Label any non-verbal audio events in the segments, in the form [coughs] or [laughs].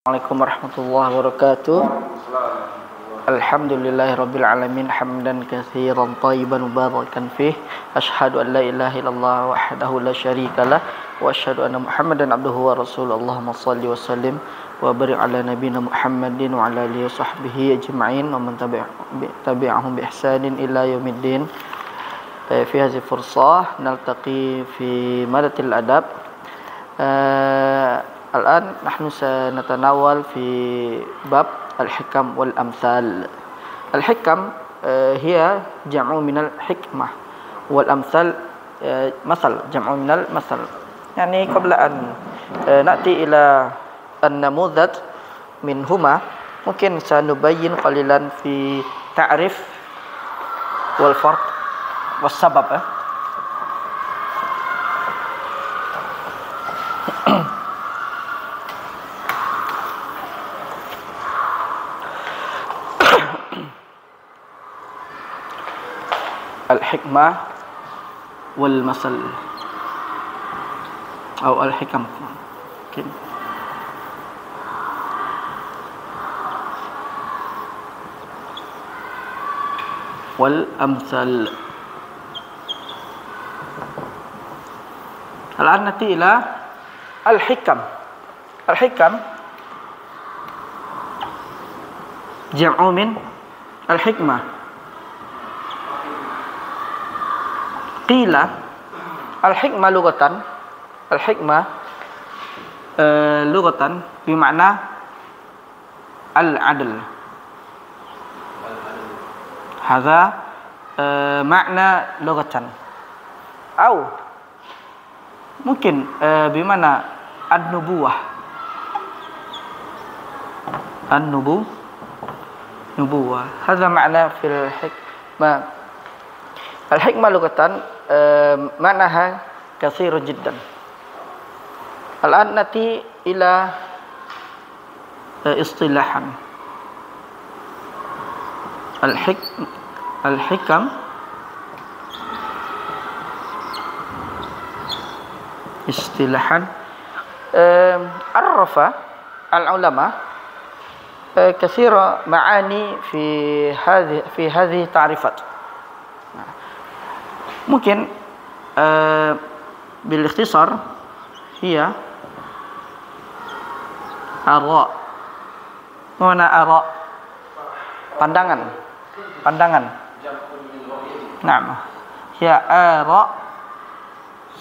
Assalamualaikum warahmatullahi wabarakatuh. Alhamdulillahirabbil alamin hamdan katsiran tayyiban mubarakan fih. Asyhadu an la ilaha illallah wahdahu la syarikalah wa asyhadu anna Muhammadan abduhu wa rasuluh. Allahumma shalli wa sallim wa barik ala nabiyyina Muhammadin wa ala alihi washabbihi ajma'in wa man tabi'ahum bi ihsanin ila yaumiddin. في هذه الفرصة نلتقي في مادة الأدب الآن نحن سنتناول في باب الحكم والأمثال الحكم هي جمع من الحكمة والأمثال مثل جمع من المثل يعني قبل أن نأتي إلى النموذج منهما ممكن سنبين قليلا في تعريف والفرق والسبب الحكمة والمثل. أو الحكم. والأمثل. الآن نأتي إلى الحكم؟ الحكم جمع من الحكمة. qila al hikmah lugatan al hikmah e, eh, lugatan bermakna al adl hadza e, makna lugatan au mungkin eh, e, bermakna ad nubuwah an nubu nubuwah. Hadza makna fil hikmah al-hikmah lugatan uh, ma'naha kathir jiddan الآن نأتي إلى اصطلاحا. الحكم الحكم اصطلاحا عرف العلماء كثير معاني في هذه في هذه التعريفات. mungkin eh, bil ikhtisar hiya ara. Mana ara? Pandangan. Pandangan. Naam. Ya ara.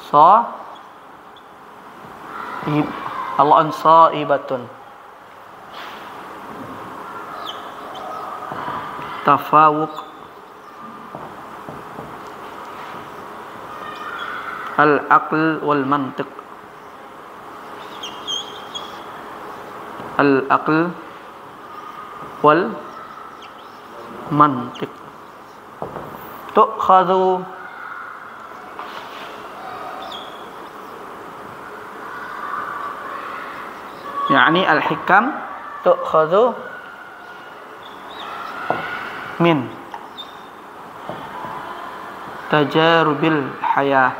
Sa ib. Allah ansa ibatun. Tafawuk al aql wal mantiq tu'khadhu يعني الحكم تؤخذ من تجارب الحياة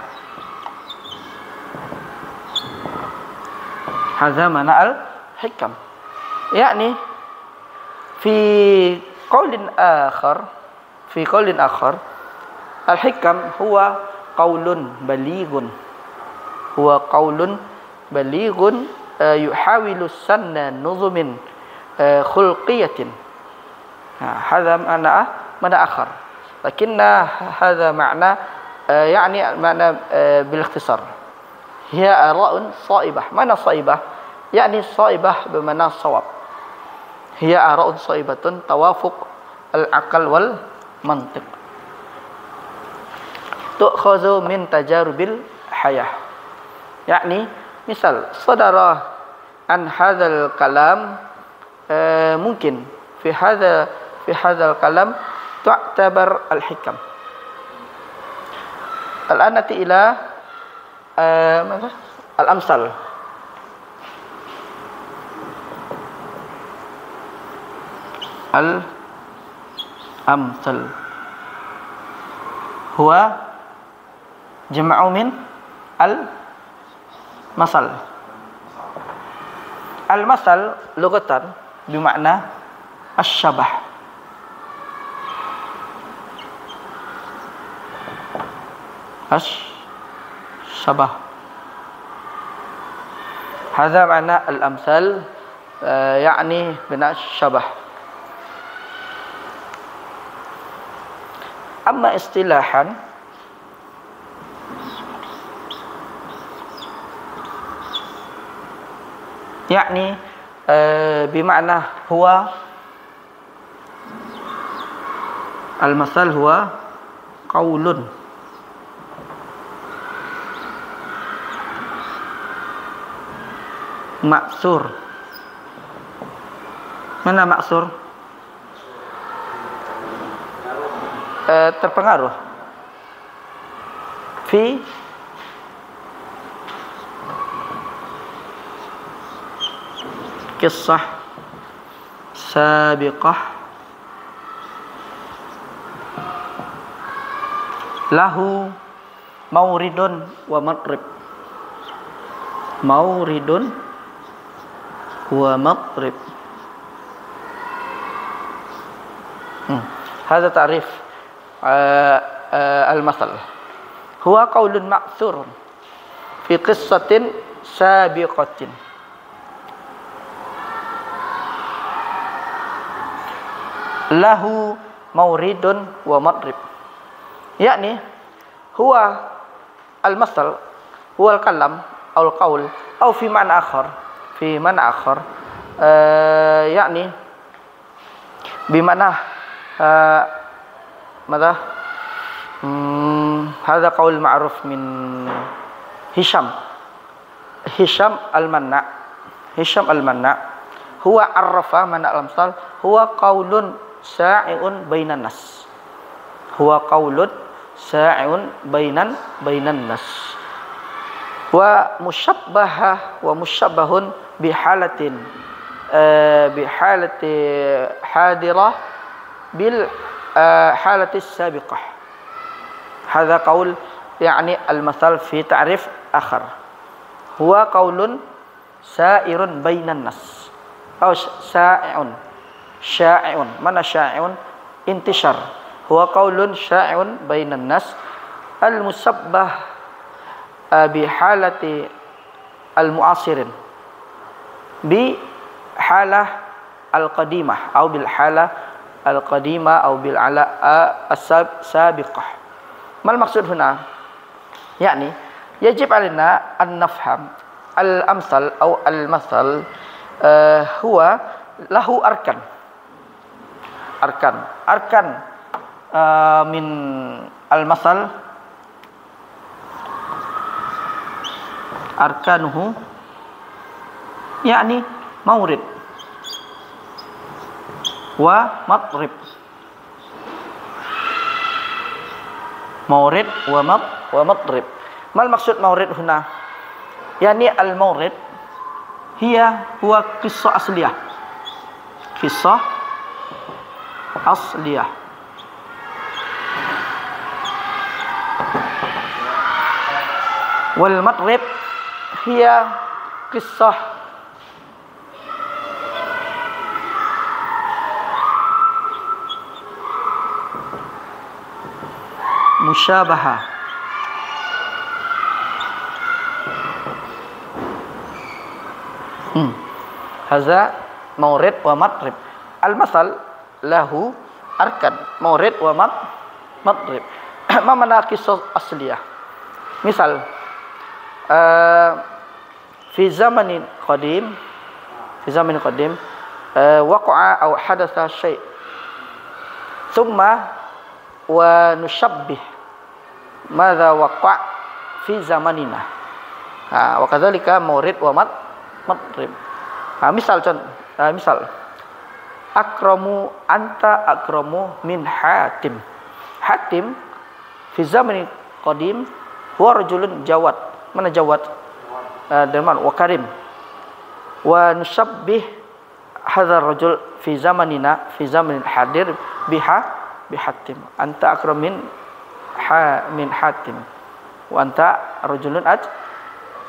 معنى الحكم. يعني في قول آخر في قول آخر الحكم هو قول بليغ. هو قول بليغ يحاول سن نظم خلقية. هذا معنى معنى آخر. لكن هذا معنى يعني معنى بالاختصار. هي آراء صائبة معنى صائبة يعني صائبة بمعنى الصواب هي آراء صائبة توافق العقل والمنطق تؤخذ من تجارب الحياة يعني مثال صدر عن هذا الكلام ممكن في هذا في هذا الكلام تعتبر الحكم الآن نأتي إلى uh, Al-Amsal. Al-Amsal. Huwa Jema'u min Al-Masal. Al-Masal Lugatan Bermakna Asyabah Asyabah Asy-syabah. Hadza makna al-amsal يعني بناء الشبه أما اصطلاحا يعني بمعنى هو المثل هو قول maksur. Mana maksur? E, terpengaruh. Fi kisah sabiqah. Lahu mauridun wa maghrib mauridun matrib هذا تعريف المثل. هو قول مأثور في قصة سابقة. له مورد ومضرب يعني هو المثل هو الكلام أو القول أو في معنى آخر. في معنى آخر. يعني بمعنى آه ماذا؟ هذا قول معروف من هشام. هشام المنع. هشام المنع. هو عرف من الأمثال. هو قول ساعئ بين الناس. هو قول ساعئ بين بين الناس. ومشبه ومشبه بحالة آه بحالة حاضرة بالحالة السابقة. هذا قول يعني المثال في تعريف آخر. هو قول سائر بين الناس. أو شائع شائع. من شائع؟ انتشار. هو قول شائع بين الناس المسبه بحالة المعاصرين بحالة القديمة أو بالحالة القديمة أو بالعلاء السابقة. ما المقصود هنا؟ يعني يجب علينا أن نفهم الأمثل أو المثل هو له أركان. أركان. أركان من المثل. أركانه yakni maurid wa matrib. Maurid wa mat wa matrib. Mal maksud maurid huna? Yakni al maurid hiya huwa kisah asliyah. Kisah asliyah. Wal matrib hiya kisah مشابهة هذا مورد ومطرب. المثل له أركان. مورد ومطرب [clears throat] ما معنى قصة أصلية؟ مثال في زمن قديم في زمن قديم وقع أو حدث شيء. ثم ونشبه. madza waqa fi zamanina ha wa kadzalika murid wa mat matrib ha misal contoh ha, misal. Akramu anta akramu min hatim. Hatim fi zaman qadim huwa rajulun jawad. Mana jawad? Ha, uh, derman wa karim. Wa nusabbih hadha rajul fi zamanina fi zaman hadir biha bihatim. Anta akramin ha min hatim wa anta rajulun aj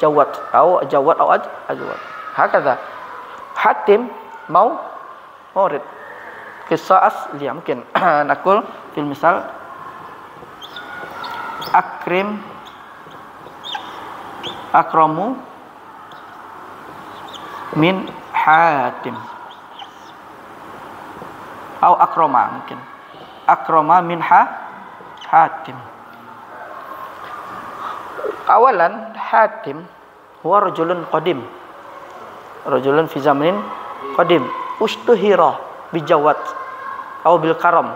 jawad. Atau jawad atau aj ajwad. Hakadha. Hatim mau murid. Kisah asli mungkin. [clears throat] Nakul fil misal. Akrim. Akramu. Min hatim. Atau akroma mungkin. Akroma min ha Hatim. Awalan Hatim wa rajulun qadim. Rajulun fi zamanin qadim. Ustuhira bi jawad aw bil karam.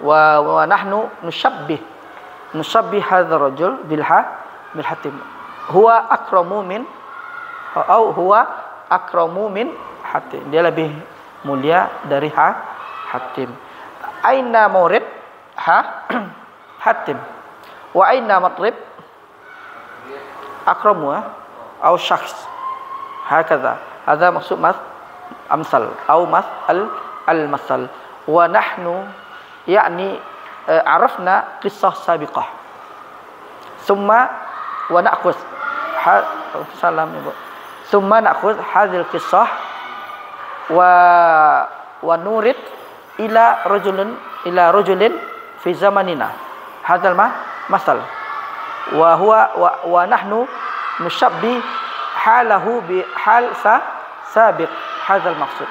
Wa wa nahnu nushabbih nushabbih hadha rajul bil ha bil hatim. Huwa akramu min aw huwa akramu min hatim. Dia lebih mulia dari ha hatim. Aina murid hatim wa aina matrib akramu atau syakhs هكذا. هذا مقصود مثل أمثل. أو مثل المثل. ونحن يعني عرفنا قصة سابقة. ثم ونأخذ سلام ثم نأخذ هذه القصة و ونورد إلى رجل إلى رجل في زمننا. هذا المثل وهو ونحن نشبه حاله بحال سابق. هذا المقصود.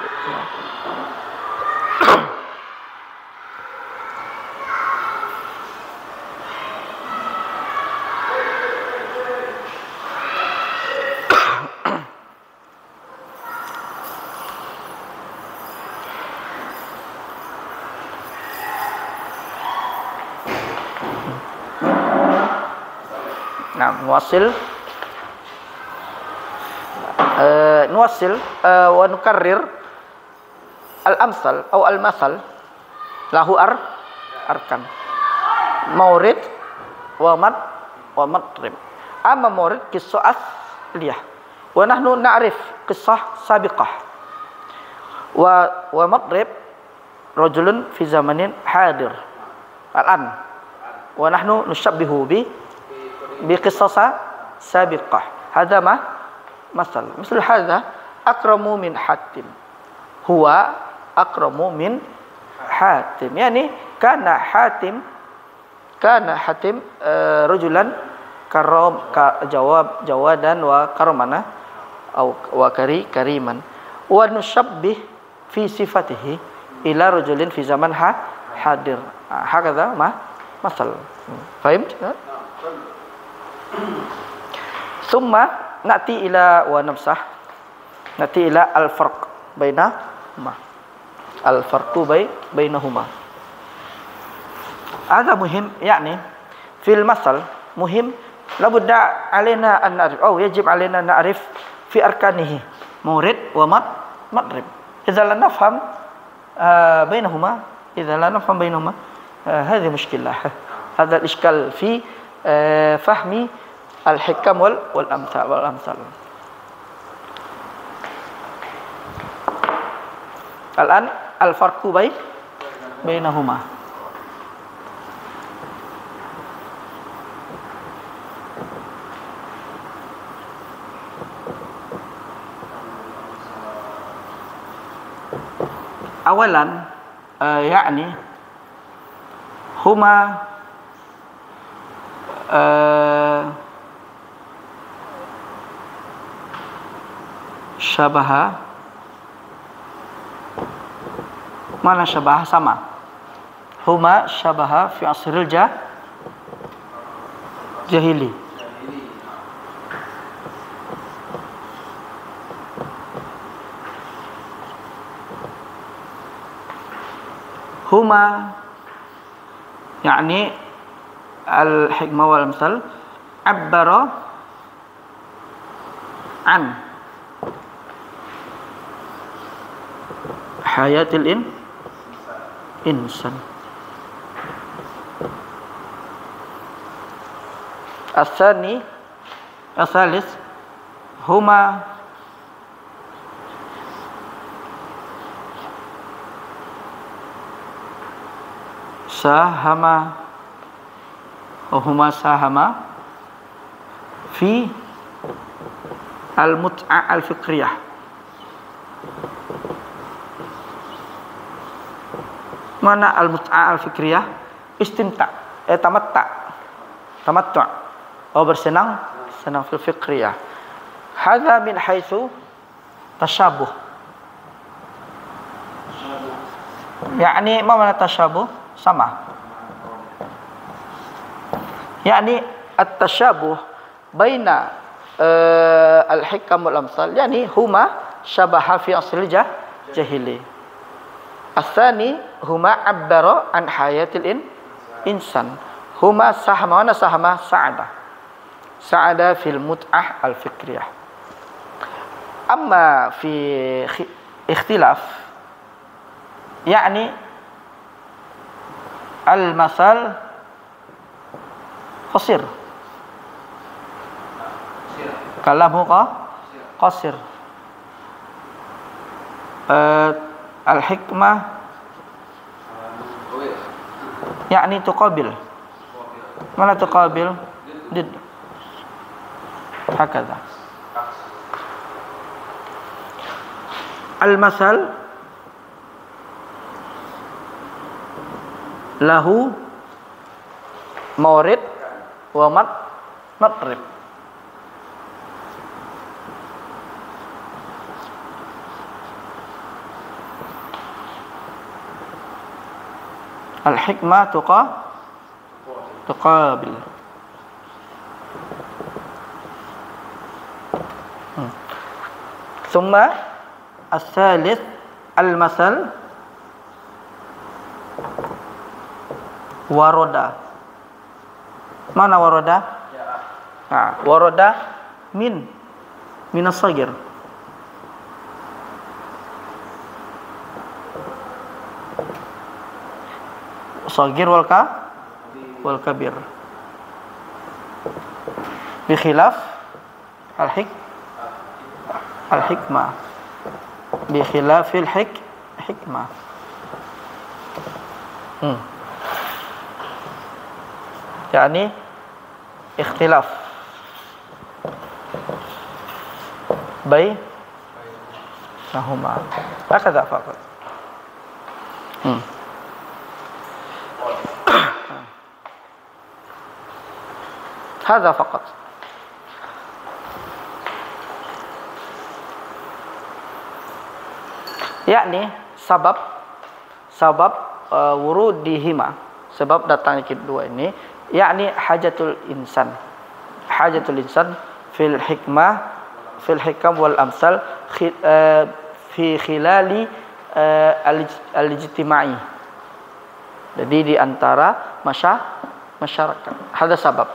Nah, muasil نواصل ونكرر الأمثل أو المثل له أر أركان مورد ومد ومطرب أما مورد قصة أصلية ونحن نعرف قصة سابقة ومطرب رجل في زمن حاضر الآن ونحن نشبه بقصص سابقة. هذا ما؟ مثل مثل هذا أكرم من حاتم. هو أكرم من حاتم. يعني كان حاتم كان حاتم رجلا كرم جواب جوادا وكرمنا أو وكري كريما. ونشبه في صفته إلى رجل في زمن حاضر. هكذا ما؟ مثل فهمت؟ ثم نأتي إلى ونمسح. نأتي إلى الفرق بينهما الفرق بي بينهما. هذا مهم يعني في المثل مهم. لابد علينا أن نعرف أو يجب علينا أن نعرف في أركانه مورد ومطرب إذا لا نفهم بينهما إذا لا نفهم بينهما هذه مشكلة. [laughs] هذا الإشكال في فهم الحكم والأمثال والأمثال. الآن الفرق بين بينهما. أولا يعني هما Uh, syabaha. Mana syabaha? Sama. Huma syabaha fi asril jah jahili. Huma yakni الحكمة والمثل عبر عن حياة الإن إنسان. الثاني الثالث هما. ساهما. Wahuma sahama fi al mut'a al fikriyah mana al mut'a al fikriyah istimta eh tamatta Tamatta oh bersenang senang fil fikriyah Hadha min haithu tashabuh Ya'ni mana tashabuh sama يعني التشابه بين آه، الحكم والأمثال يعني هما شبه في أصل جهلي الثاني هما عبر عن حياة الإنسان. هما سهم وأنا سهم سعادة. سعادة في المتعة الفكرية. أما في اختلاف يعني المثال qasir. Kalamu ka? qasir. Eh, uh, al hikmah yakni tuqabil. Mana tuqabil? Did. Hakadha. Al-masal lahu maurid ومطرب الحكمة تقا تقابل. ثم الثالث المثل. ورد Mana waroda? Ya. Ah, waroda min min asagir. Asagir wal ka wal kabir. Bi khilaf al hik al hikmah. Bi khilaf al hik hikmah. Hmm. Yani اختلاف. بينهما هكذا فقط. هذا فقط. يعني سبب سبب آه، ورودهما. سبب datangnya kedua ini yakni hajatul insan. Hajatul insan fil hikmah fil hikam wal amsal khil, uh, eh, fi khilali uh, al ijtimai. Jadi di antara masya masyarakat. Ada sabab?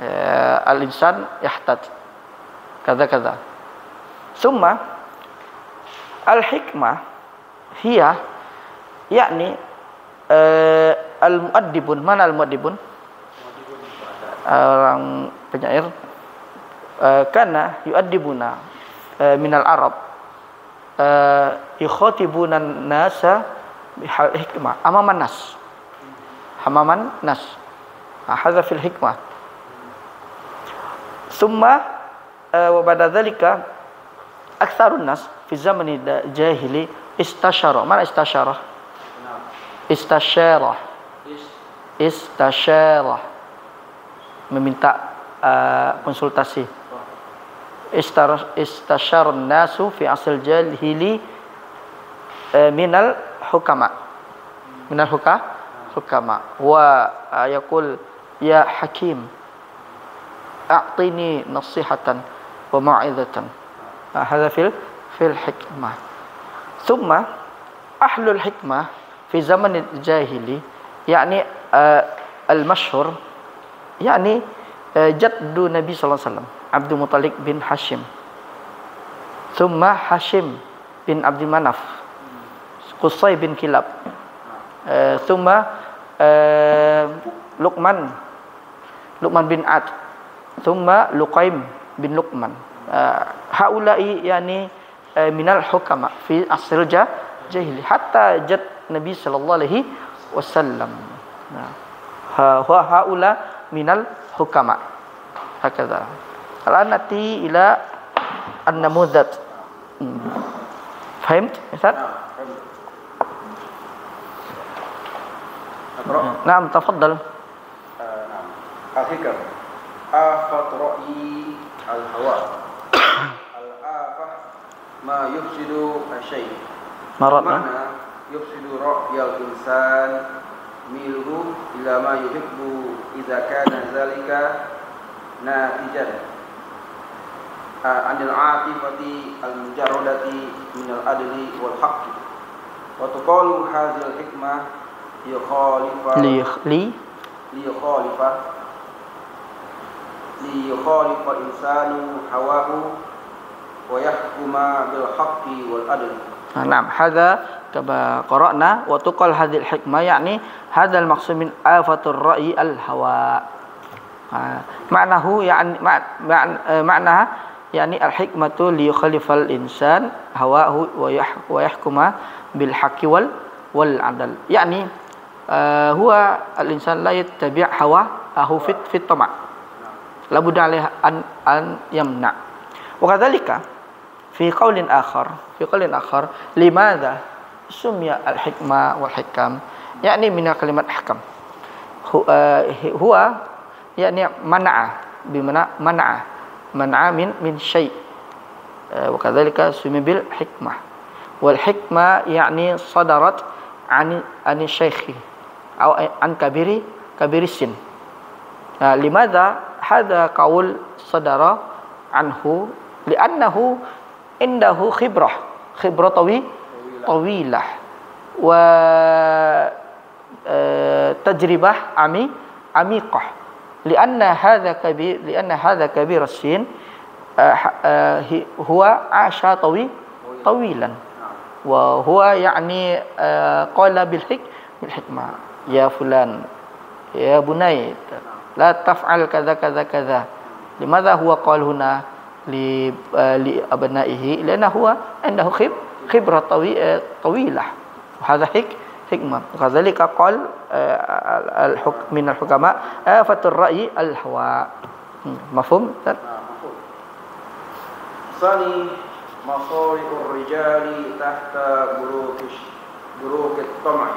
Uh, al insan yahtaj kada kada summa al hikmah hiya yakni uh, al muaddibun. Mana al muaddibun? orang penyair eh, kana yuaddibuna eh, minal arab eh yukhatibuna nasa bihal hikmah. Amaman nas. Amaman nas. Ah, hadza fil hikmah. Thumma eh, wa ba'da dhalika aktsarun nas fi zamani jahili istasyara mana istasyara istasyara istasyara meminta uh, konsultasi istashar nasu fi asal jahili uh, minal hukama minal huka hukama wa uh, yaqul ya hakim a'tini nasihatan wa mau'izatan هذا في في الحكمة ثم أهل الحكمة في زمن الجاهلي يعني المشهور yakni uh, jaddu Nabi sallallahu alaihi wasallam Abdul Muthalib bin Hashim. Thumma Hashim bin Abdul Manaf. Qusay bin Kilab. Uh, thumma uh, Luqman. Luqman bin Ad. Thumma Luqaim bin Luqman. Uh, haula'i yakni uh, minal hukama fi asril jahili. Hatta jad Nabi sallallahu alaihi wasallam. Nah. Ha haula الحكماء هكذا الآن نأتي إلى النموذج فهمت نعم تفضل نعم الحكم آفة رأي الهواء الآفة ما يفسد الشيء مرضنا معنى يفسد رأي الإنسان ميله إلى ما يحب إذا كان ذلك ناتجا. آه، عن العاطفة المجردة من العدل والحق. وتقال هذه الحكمة ليخالف لي لي؟ ليخالف ليخالف الإنسان هواه ويحكم بالحق والعدل. نعم هذا kama qara'na wa tuqal hadhil hikmah yakni hadzal maqsum min afatur ra'i al hawa. Ha, maknahu, yakni e, makna, yakni al hikmatu li khalifal insan hawahu wa yahkuma bil haqqi wal wal adl yakni e, huwa al insan la yattabi' hawa ahu fit fit tama' la budda an an yamna. Wa kadzalika fi qawlin akhar fi qawlin akhar limadha سمي الحكمة والحكم يعني من كلمة حكم. هو يعني منع بمعنى منع منع من من شيء. وكذلك سمي بالحكمة. والحكمة يعني صدرت عن عن الشيخ أو عن كبير كبير السن. لماذا هذا قول صدر عنه؟ لأنه عنده خبرة خبرة طويلة. طويلة. وتجربة عميقة. لأن هذا كبير لأن هذا كبير السن هو عاش طويل طويلا. وهو يعني قال بالحك بالحكمة يا فلان يا بني لا تفعل كذا كذا كذا. لماذا هو قال هنا لأبنائه؟ لأنه هو عنده خبرة طويلة. وهذا حك حكمة. وكذلك قال من الحكماء آفة الرأي الهوى. مفهوم؟ ثاني مصارع الرجال تحت بروك بروك الطمع.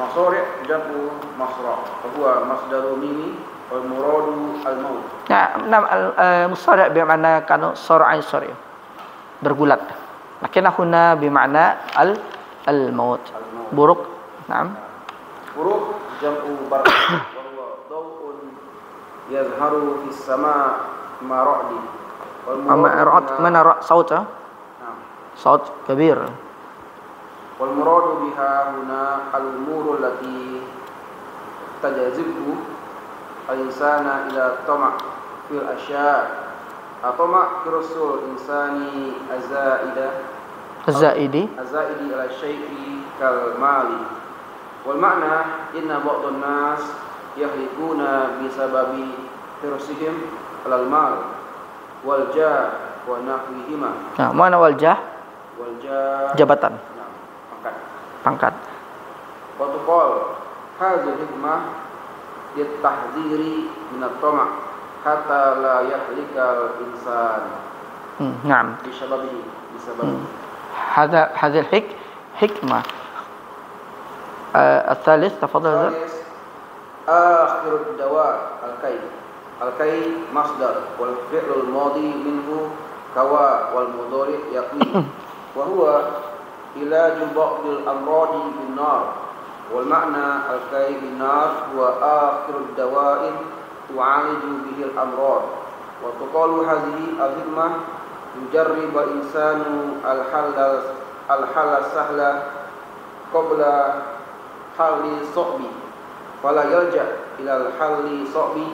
مصارع جمع مصرع. وهو مصدر ميمي والمراد الموت. نعم نعم المصارع بمعنى كانوا صرع صرع bergulat لكن هنا بمعنى ال الموت. بروك نعم. بروك جمع برق. وهو ضوء يظهر في السماء مع رعد. رعد من صوت نعم. صوت كبير. والمراد بها هنا الأمور التي تجذب الإنسان إلى الطمع في الأشياء. الطمع في رسول الإنسان الزائدة. Az-Zaidi. Az-Zaidi ala syai'i kal mali. Wal makna inna ba'dun nas yahlikuna bisababi hirsihim alal mal. Wal jah wa nahwihima. Nah mana wal jah wal jah jabatan. Nah, pangkat. Pangkat. Wa tuqal hadhihi hikmah litahdziri min at-tama hatta la yahlikal insan hmm, na'am. Bisababi bisababi hmm. هذا هذه الحك حكمة. آه الثالث تفضل. آخر الدواء الكي الكي مصدر والفعل الماضي منه كوا والمضارع يقين. [coughs] وهو علاج بعض الأمراض بالنار. والمعنى الكي بالنار هو آخر الدواء تعالج به الأمراض. وتقال هذه Yujarriba insanu al-halal al-halal sahla qabla hali sobi. Fala yalja ila al-halli sobi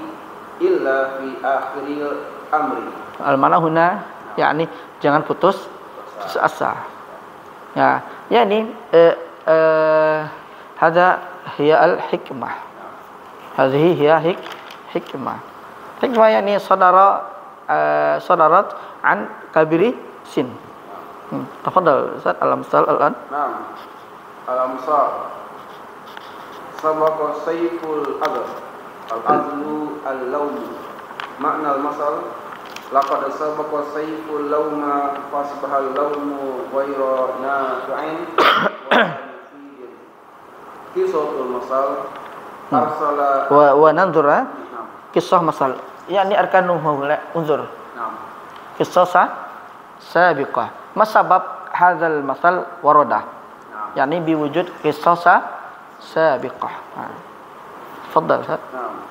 illa fi akhiril amri. Al-malahuna yakni jangan putus asa. Ya yakni eh, eh, hadha hiya al-hikmah. Hadhihi hiya hik hikmah. Hikmah yakni sadara eh, sadarat an kabiri sin. Hmm, tafadhal Ustaz al-amsal al-an. Naam. Al-amsal. Sabaqa sayful adl. Al-adlu al-lawm. Makna al-masal laqad sabaqa sayful lawma fasbahal lawmu ghayra nafi'in. [coughs] Kisatul masal hmm. arsala wa wa nanzura kisah masal yakni arkanuhu unzur. Naam. Kisah sah sabiqah. Ma sabab hadzal masal warada? Naam. Yani biwujud kisah sa sabiqah. Ha. Tafadhal Ustaz. Naam.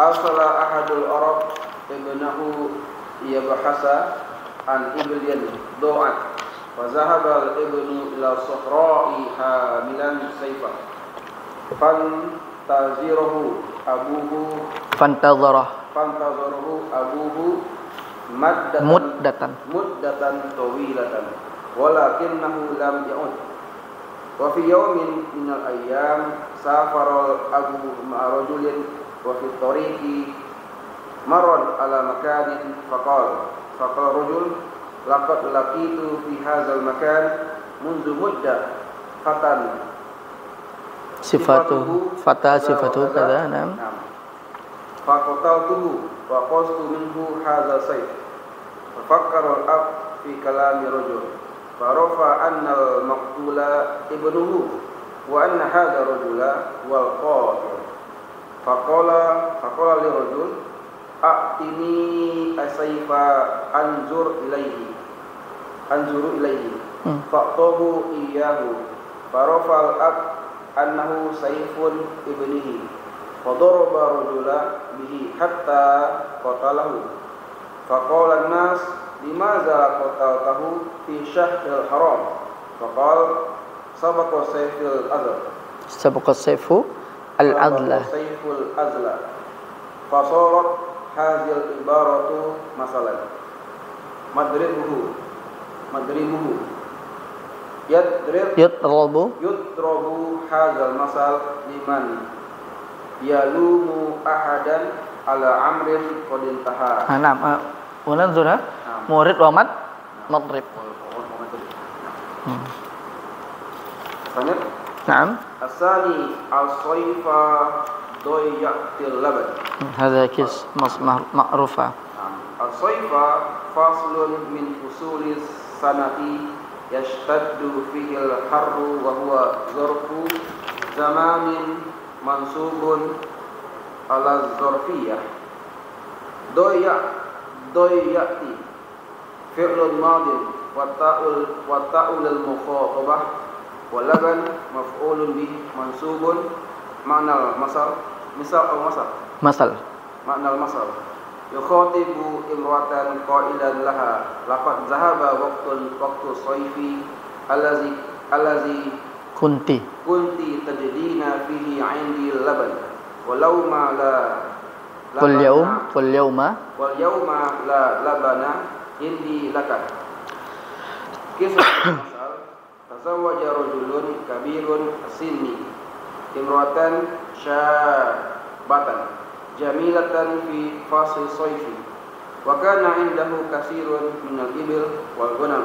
Arsala ahadul Arab ibnahu yabhasa an iblin do'at wa zahaba al-ibnu ila sahra'i hamilan sayfa fantazirahu abuhu Fantazarah fantazarahu abuhu maddatan muddatan. muddatan tawilatan walakinnahu lam ya'ud wa fi yawmin min al-ayyam safara abu ma'a rajulin wa fi tariqi marran ala makanin faqala faqala rajul laqad laqitu fi hadzal makan منذ مدة فتى Sifatuhu fata sifatuhu kada nam. نعم فقتلته وقصت منه هذا السيف ففكر الأب في كلام رجل فرفع أن المقتول ابنه وأن هذا الرجل هو القاتل فقال فقال لرجل أعطني السيف أنظر إليه أنظر إليه Hmm. فأعطاه إياه فرفع الأب أنه سيف ابنه فضرب الرجل به حتى قتله Faqala an-nas limaza qataltahu fi syahril haram. Faqal sabaqa sayful azla. Sabaqa sayfu al-azla. Sayful azla. Fasarat hadhil ibaratu masalan. Madribuhu. Madribuhu. Yadrib yadrabu yadrabu hadzal masal liman yalumu ahadan ala amrin qad intaha. Nah, Wa mad madrib. Hmm. Lanjut. Naam. الثاني الصيفة ضيعت اللبن هذا كيس معروفة الصيفة فصل من فصول السنة يشتد فيه الحر وهو ظرف زمان منصوب على الظرفية doi yakti fi'lun madin wa ta'ul wa ta'ul al mukhatabah wa laban maf'ulun bi mansubun. Ma'na masal misal atau masal? Masal. Ma'na masal. Yukhatibu imratan qailan laha. Laqad zahaba waqtun waqtu sayfi allazi allazi kunti. kunti tajidina fihi 'indi laban. Walau ma la لا لبن واليوم واليوم واليوم لا لبن عندي لك كيف المثل [coughs] تزوج رجل كبير السن امرأة شابة جميلة في فصل الصيف وكان عنده كثير من الإبل والغنم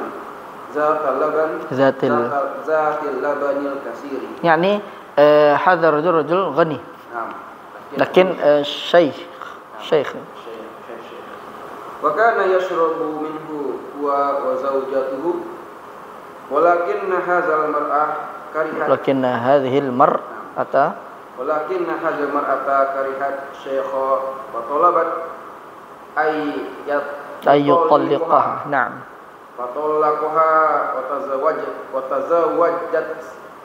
ذات اللبن ذات ال... ذات- ذات اللبن الكثير يعني آه هذا الرجل رجل غني نعم لكن Syekh. Wakana yashrubu minhu wa wa zaujatuhu. Walakinna hadzal mar'ah karihat. Walakinna hadhil mar'ata. Walakinna hadzal mar'ata karihat syekh wa talabat ay yat ay yutalliqah. Naam. Fa talaqaha wa tazawwaja wa tazawwajat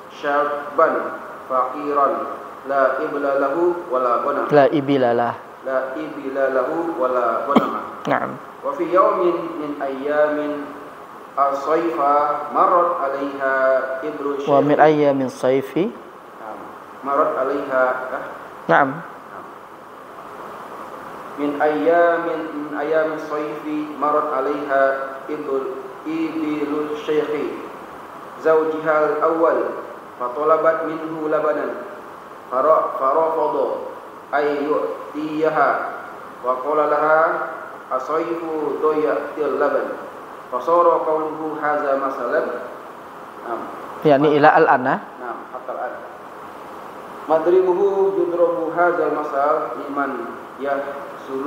syaban faqiran la ibla lahu wala ghana. La ibla lahu. لا إبل له ولا غنم نعم. وفي يوم من أيام الصيف مرت عليها إبل الشيخ ومن أيام الصيف نعم. مرت عليها أه؟ نعم. من أيام من أيام الصيف مرت عليها إبل إبل الشيخ. زوجها الأول فطلبت منه لبنا فر- فرفض أن يؤتيها وقال لها الصيف ضيعت اللبن فصار قوله هذا مثلا نعم يعني إلى الآن نعم حتى الآن مضربه يضرب هذا المثل لمن يحصل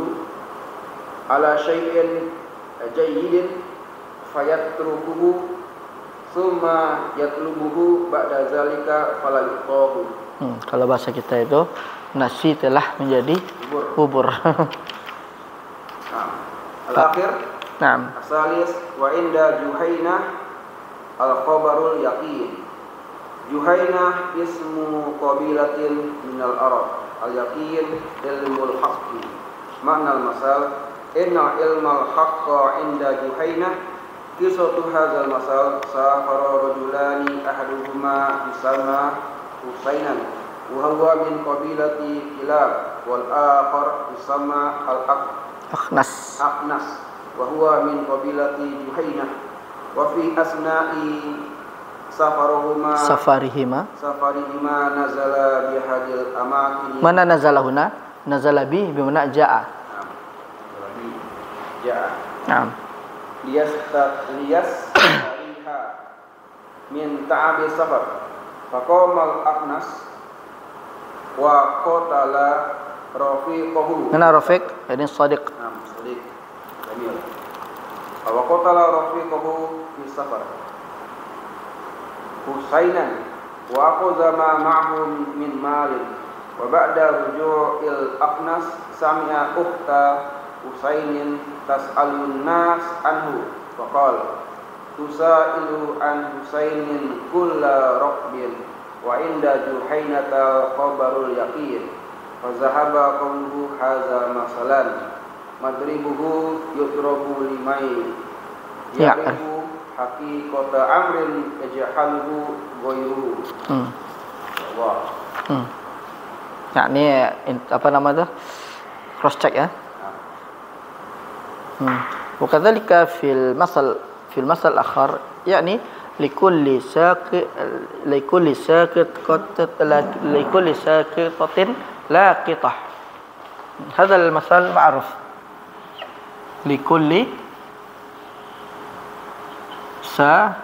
على شيء جيد فيتركه ثم يطلبه بعد ذلك فلا يعطاه Hmm, kalau bahasa kita itu nasi telah menjadi bubur. Nah, al-akhir. Naam. Asalis wa inda Juhaina al-khabarul yaqin. Juhaina ismu qabilatin min al-Arab. Al-yaqin ilmul haqqi. Makna al-masal inna ilmal haqqa inda Juhaina قصة هذا Masal سافر رجلان أحدهما بسما حسينا وهو من قبيلة كلاب والآخر يسمى الأقنس أقنس وهو من قبيلة جهينة وفي أثناء سفرهما سفرهما سفرهما نزل بهذه الأماكن من نزل هنا نزل به بمعنى جاء جاء نعم ليستريح من تعب السفر فقام الأقنس wa qatala rafiqahu. Mana rafiq? Ini sadiq. Nعم sadiq. Jamil. Wa qatala rafiqahu fi safar. Husainan. Wa aqzama ma'hu min malin. Wa ba'da rujuil aqnas sami'a ukhta husainin tas'alun nas anhu. Faqala tusailu an husainin kulla rabbin wa inda juhainata qabarul yaqin. Fa zahaba qawluhu hadza masalan. Madribuhu yutrabu limai ya. Haki kota amrin ejahalu goyuru hmm. Allah hmm. ya ni apa nama tu? Cross check ya. Eh? hmm. wakadhalika fil masal fil masal akhar. Yakni لكل ساقط لكل ساقط لكل ساقطة لاقطة. هذا المثل معروف. لكل ساقطة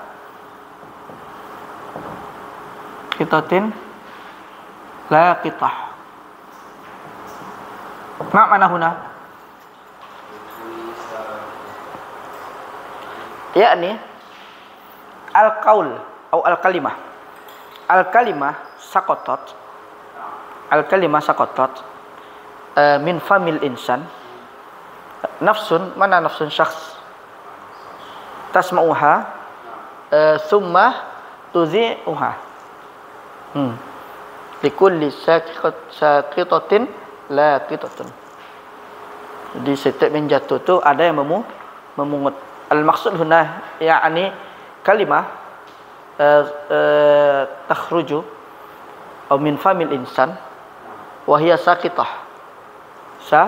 لاقطة. ما معنى هنا؟ yakni al-qaul atau al-kalimah. Al-kalimah sakotot. Al-kalimah sakotot. uh, min famil insan. Nafsun, mana nafsun syakhs? Tasma'uha. uh, thumma tuzi'uha. Hmm. Likulli saqitatin la qitatun. Di setiap yang jatuh tu ada yang memu, memungut. Al-maksud huna yakni kalimah eh, eh, takhruju au min famil insan wa hiya saqitah sa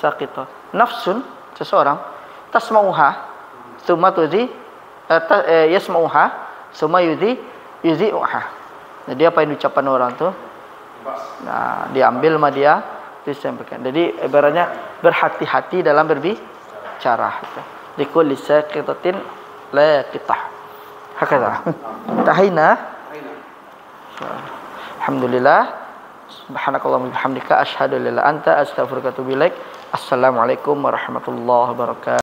saqitah nafsun seseorang tasmauha thumma tudhi eh, yasmauha thumma yuzi yudhiuha jadi apa yang ucapan orang tu? Nah diambil sama dia disampaikan jadi ibaratnya berhati-hati dalam berbicara. Itu. Di saqitatin la kitah hakadha tahina. Alhamdulillah. Subhanakallahumma wa bihamdika asyhadu an la ilaha illa anta astaghfiruka wa atubu ilaik. Assalamualaikum warahmatullahi wabarakatuh